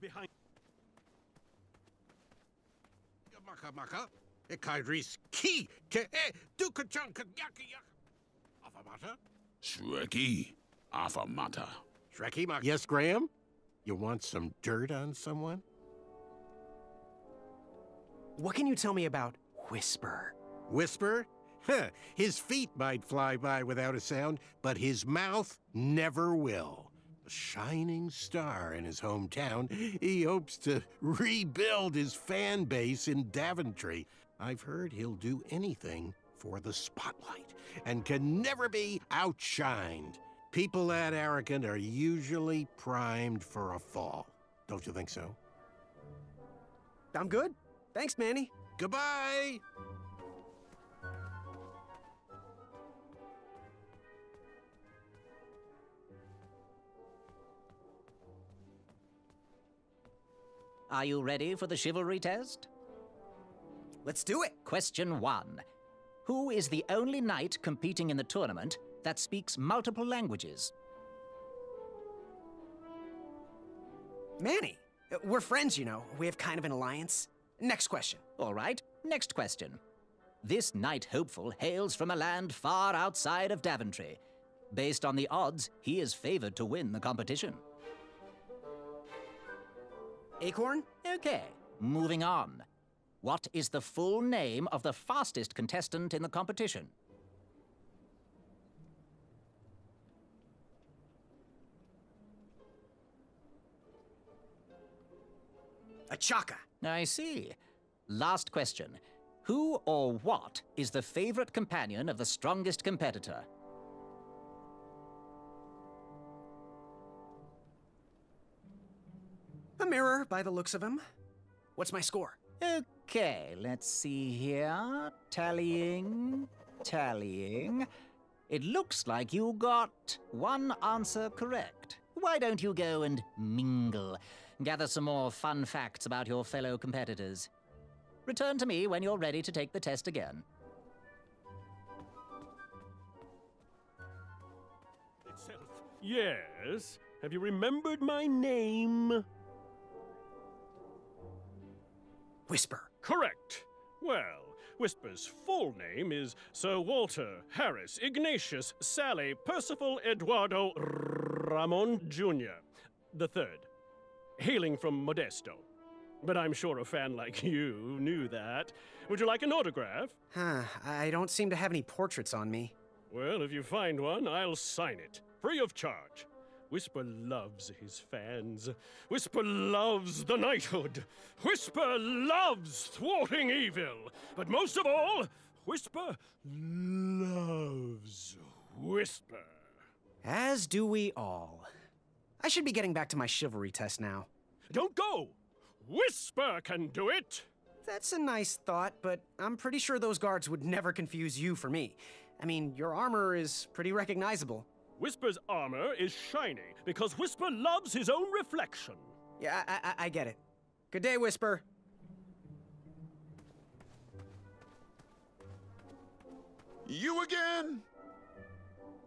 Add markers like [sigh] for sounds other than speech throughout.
behind. Maka maka. Ekaidris ki ke e dukachanka yaka yaka. Afamata? Shrekky, Afamata. Shrekky maka. Yes, Graham? You want some dirt on someone? What can you tell me about Whisper? Whisper? Huh. His feet might fly by without a sound, but his mouth never will. Shining star in his hometown, he hopes to rebuild his fan base in Daventry. I've heard he'll do anything for the spotlight and can never be outshined. People that arrogant are usually primed for a fall. Don't you think so? I'm good. Thanks, Manny. Goodbye! Are you ready for the chivalry test? Let's do it. Question one Who is the only knight competing in the tournament that speaks multiple languages? Manny. We're friends, you know. We have kind of an alliance. Next question. All right, next question. This knight hopeful hails from a land far outside of Daventry. Based on the odds, he is favored to win the competition. Acorn? Okay, moving on. What is the full name of the fastest contestant in the competition? Achaka. I see. Last question. Who or what is the favorite companion of the strongest competitor? A mirror, by the looks of him. What's my score? Okay, let's see here. Tallying, tallying. It looks like you got one answer correct. Why don't you go and mingle? Gather some more fun facts about your fellow competitors. Return to me when you're ready to take the test again. Itself. Yes. Have you remembered my name? Whisper. Correct. Well, Whisper's full name is Sir Walter Harris Ignatius Sally Percival Eduardo Ramon Jr., the third, hailing from Modesto. But I'm sure a fan like [laughs] you knew that. Would you like an autograph? Huh, I don't seem to have any portraits on me. Well, if you find one, I'll sign it, free of charge. Whisper loves his fans. Whisper loves the knighthood. Whisper loves thwarting evil. But most of all, Whisper loves Whisper. As do we all. I should be getting back to my chivalry test now. Don't go! Whisper can do it! That's a nice thought, but I'm pretty sure those guards would never confuse you for me. I mean, your armor is pretty recognizable. Whisper's armor is shiny because Whisper loves his own reflection. Yeah, I, I, I get it. Good day, Whisper. You again?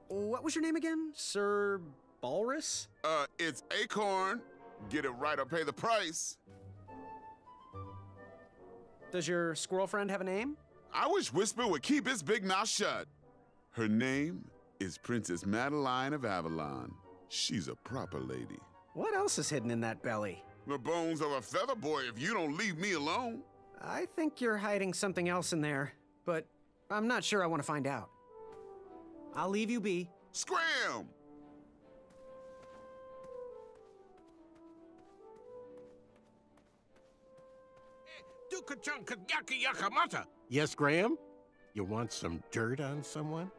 What was your name again? Sir Balrus? Uh, it's Acorn. Get it right or pay the price. Does your squirrel friend have a name? I wish Whisper would keep his big mouth shut. Her name is Princess Madeline of Avalon. She's a proper lady. What else is hidden in that belly? The bones of a feather boy if you don't leave me alone. I think you're hiding something else in there, but I'm not sure I want to find out. I'll leave you be. Scram! Dukachanka yaka yaka mata. Yes, Graham? You want some dirt on someone?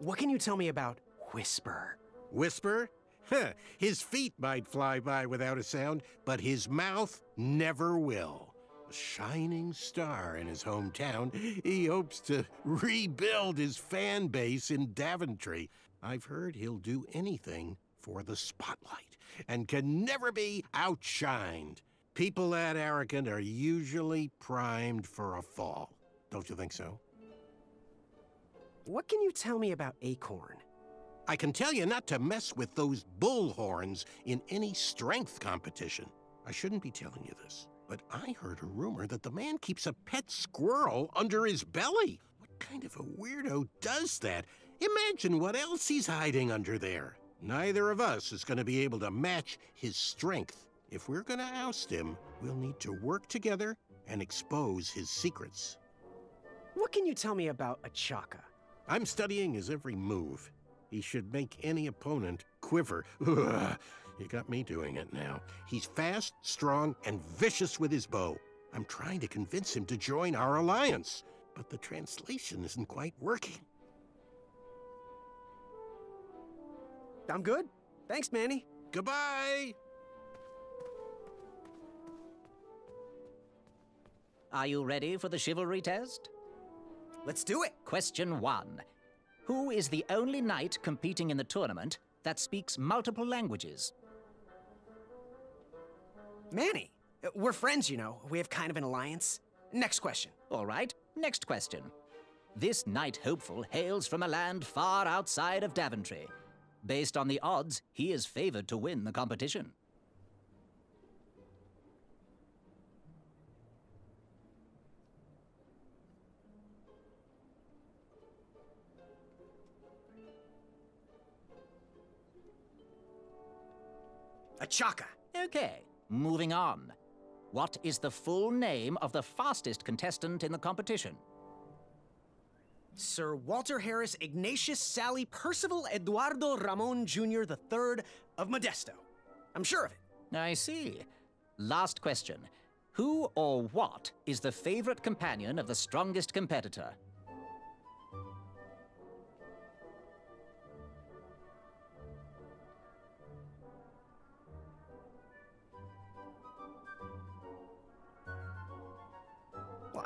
What can you tell me about Whisper? Whisper? Huh. His feet might fly by without a sound, but his mouth never will. A shining star in his hometown, he hopes to rebuild his fan base in Daventry. I've heard he'll do anything for the spotlight and can never be outshined. People that arrogant are usually primed for a fall. Don't you think so? What can you tell me about Acorn? I can tell you not to mess with those bull horns in any strength competition. I shouldn't be telling you this, but I heard a rumor that the man keeps a pet squirrel under his belly. What kind of a weirdo does that? Imagine what else he's hiding under there. Neither of us is going to be able to match his strength. If we're going to oust him, we'll need to work together and expose his secrets. What can you tell me about Achaka? I'm studying his every move. He should make any opponent quiver. Ugh, you got me doing it now. He's fast, strong, and vicious with his bow. I'm trying to convince him to join our alliance, but the translation isn't quite working. I'm good. Thanks, Manny. Goodbye! Are you ready for the chivalry test? Let's do it. Question one Who is the only knight competing in the tournament that speaks multiple languages? Manny. We're friends, you know. We have kind of an alliance. Next question. All right, next question. This knight hopeful hails from a land far outside of Daventry. Based on the odds, he is favored to win the competition. Achaka. Okay, moving on. What is the full name of the fastest contestant in the competition? Sir Walter Harris Ignatius Sally Percival Eduardo Ramon Jr. III of Modesto. I'm sure of it. I see. Last question. Who or what is the favorite companion of the strongest competitor?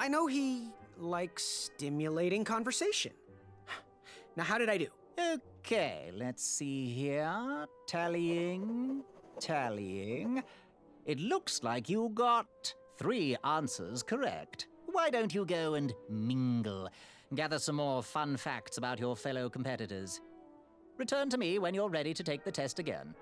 I know he likes stimulating conversation. Now, how did I do? Okay, let's see here. Tallying, tallying. It looks like you got three answers correct. Why don't you go and mingle? Gather some more fun facts about your fellow competitors. Return to me when you're ready to take the test again.